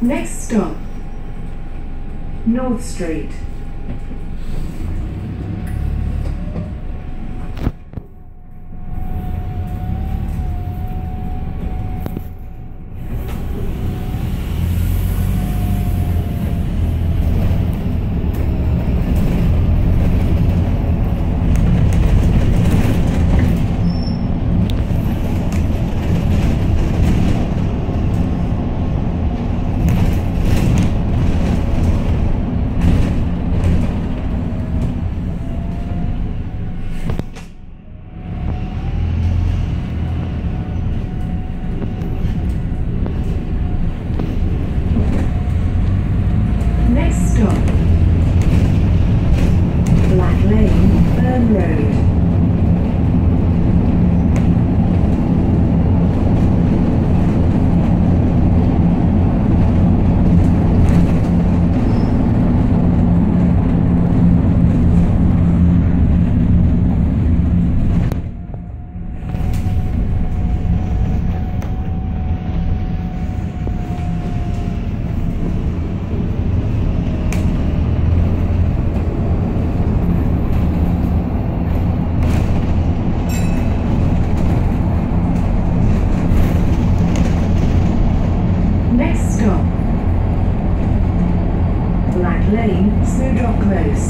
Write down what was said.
Next stop, North Street. Lane, Snowdrop Close.